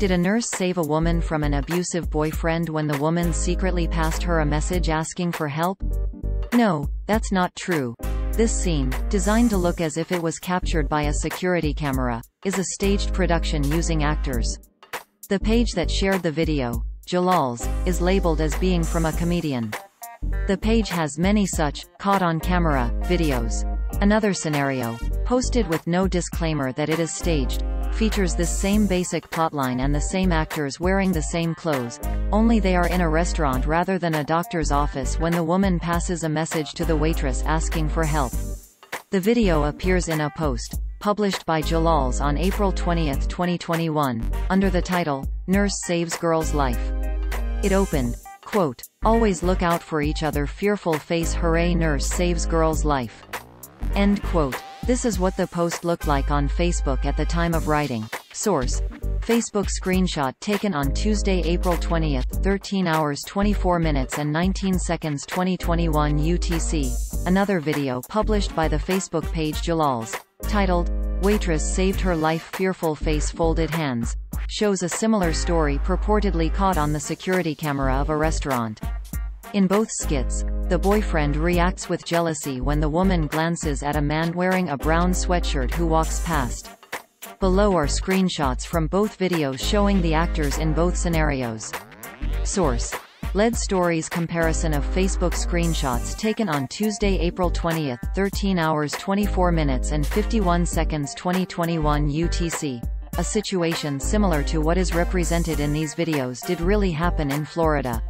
Did a nurse save a woman from an abusive boyfriend when the woman secretly passed her a message asking for help? No, that's not true. This scene, designed to look as if it was captured by a security camera, is a staged production using actors. The page that shared the video, Jalals, is labeled as being from a comedian. The page has many such, caught on camera, videos. Another scenario, posted with no disclaimer that it is staged, features this same basic plotline and the same actors wearing the same clothes, only they are in a restaurant rather than a doctor's office when the woman passes a message to the waitress asking for help. The video appears in a post, published by Jalals on April 20, 2021, under the title, Nurse Saves Girl's Life. It opened, quote, Always look out for each other fearful face hooray nurse saves girl's life. End quote. This is what the post looked like on Facebook at the time of writing. Source. Facebook screenshot taken on Tuesday, April 20, 13 hours 24 minutes and 19 seconds 2021 UTC. Another video published by the Facebook page Jalals. Titled, Waitress Saved Her Life Fearful Face Folded Hands. Shows a similar story purportedly caught on the security camera of a restaurant. In both skits, the boyfriend reacts with jealousy when the woman glances at a man wearing a brown sweatshirt who walks past. Below are screenshots from both videos showing the actors in both scenarios. Source. Lead Stories comparison of Facebook screenshots taken on Tuesday, April 20, 13 hours 24 minutes and 51 seconds 2021 UTC. A situation similar to what is represented in these videos did really happen in Florida.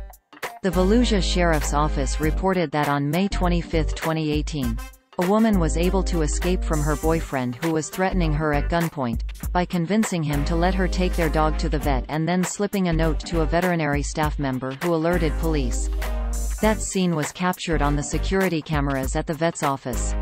The Volusia Sheriff's Office reported that on May 25, 2018, a woman was able to escape from her boyfriend who was threatening her at gunpoint, by convincing him to let her take their dog to the vet and then slipping a note to a veterinary staff member who alerted police. That scene was captured on the security cameras at the vet's office.